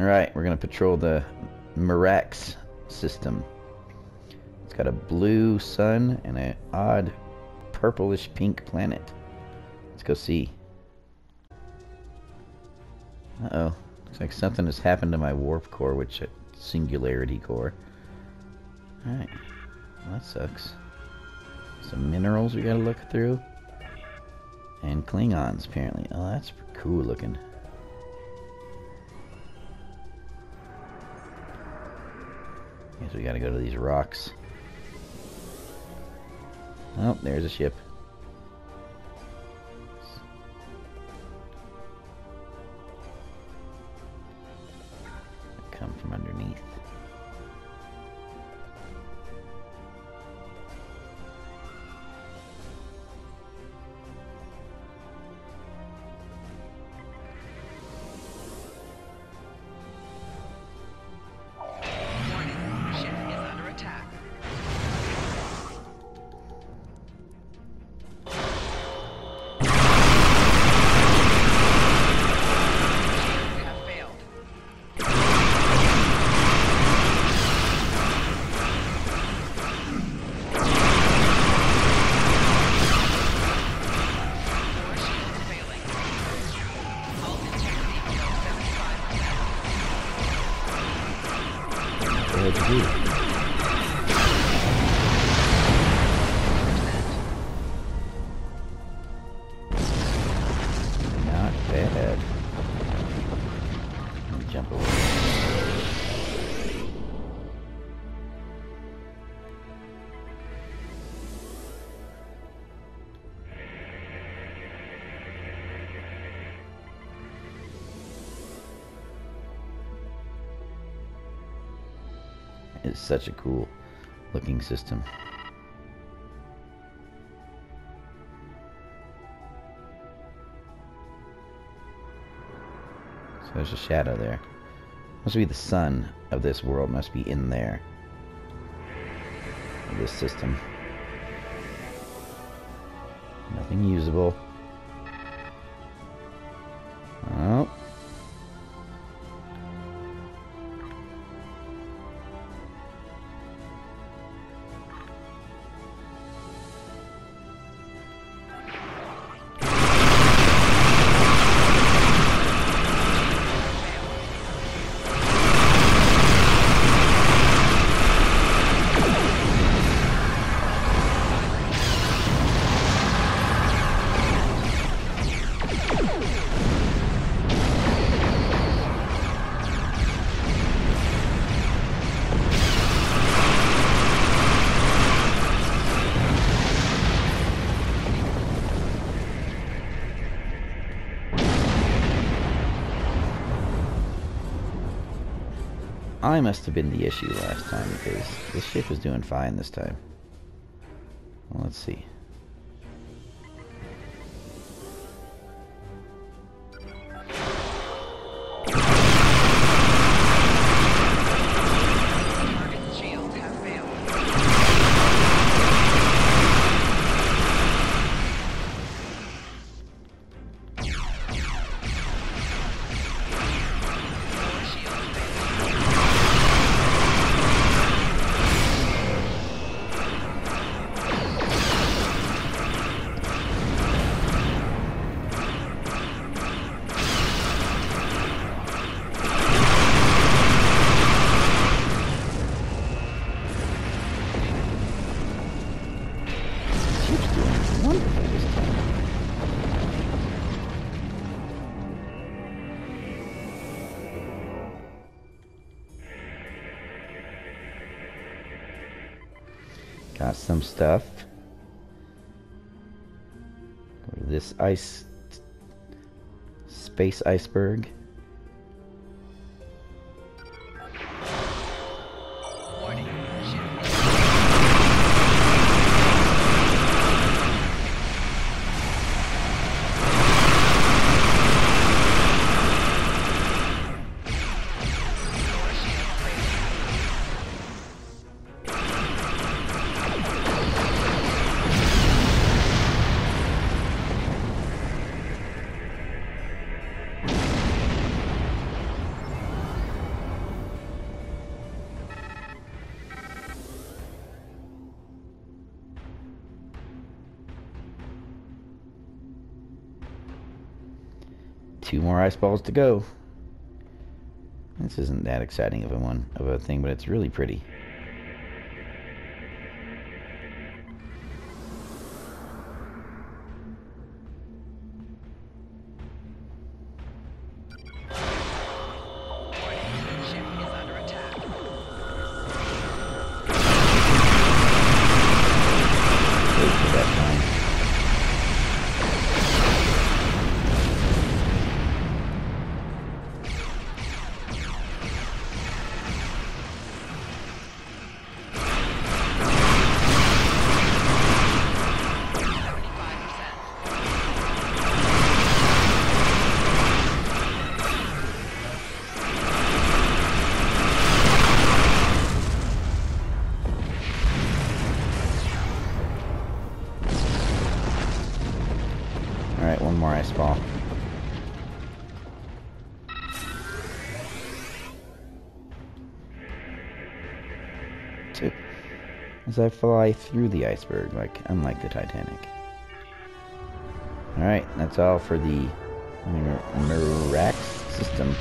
Alright, we're going to patrol the Myrax system. It's got a blue sun and an odd purplish pink planet. Let's go see. Uh-oh. Looks like something has happened to my warp core, which uh, singularity core. Alright. Well, that sucks. Some minerals we gotta look through. And Klingons, apparently. Oh, that's cool looking. We gotta go to these rocks. Oh, there's a ship. 75%. It's such a cool looking system. So there's a shadow there. Must be the sun of this world must be in there. This system. Nothing usable. I must have been the issue last time because the ship was doing fine this time. Well, let's see. Got some stuff. Go to this ice space iceberg. Two more ice balls to go. This isn't that exciting of a one of a thing, but it's really pretty. Alright, one more ice ball. As I fly through the iceberg, like unlike the Titanic. Alright, that's all for the Mir- Myrax system.